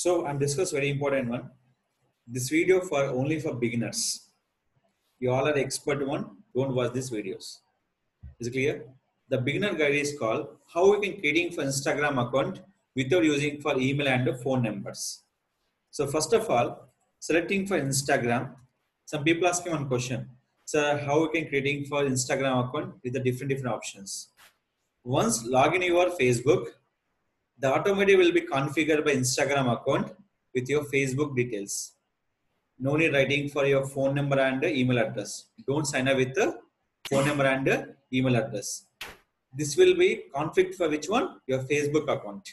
So I'm discuss very important one. This video for only for beginners. You all are expert one. Don't watch these videos. Is it clear? The beginner guide is called how we can creating for Instagram account without using for email and phone numbers. So first of all, selecting for Instagram. Some people asking one question. So how we can creating for Instagram account with the different different options. Once log in your Facebook, the automatic will be configured by Instagram account with your Facebook details. No need writing for your phone number and email address. Don't sign up with the phone number and email address. This will be conflict for which one? Your Facebook account.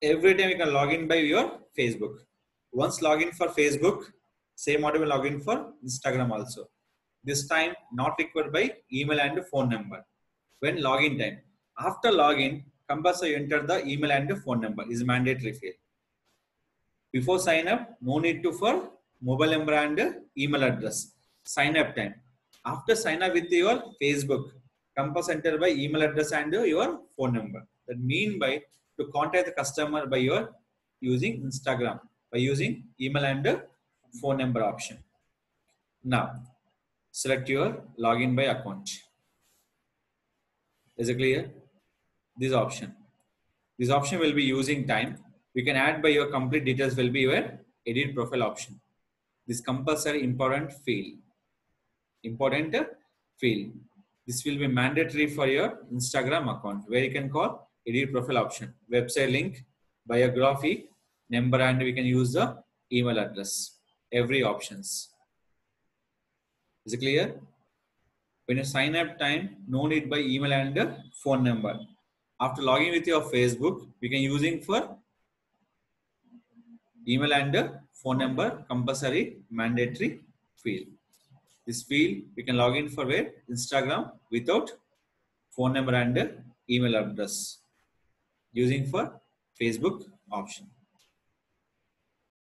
Every time you can log in by your Facebook. Once login for Facebook, same auto will log in for Instagram also. This time not required by email and phone number. When login time. After login, compulsory enter the email and the phone number is mandatory field. Before sign up, no need to for mobile number and email address. Sign up time. After sign up with your Facebook, compulsory enter by email address and your phone number. That mean by to contact the customer by your using Instagram by using email and phone number option. Now, select your login by account. Is it clear? This option. This option will be using time. We can add by your complete details will be your edit profile option. This compulsory important field. Important field. This will be mandatory for your Instagram account where you can call edit profile option. Website link, biography, number and we can use the email address. Every options. Is it clear? When you sign up time, no need by email and phone number. After logging with your Facebook, we can using for email and phone number compulsory mandatory field. This field we can log in for where Instagram without phone number and email address using for Facebook option.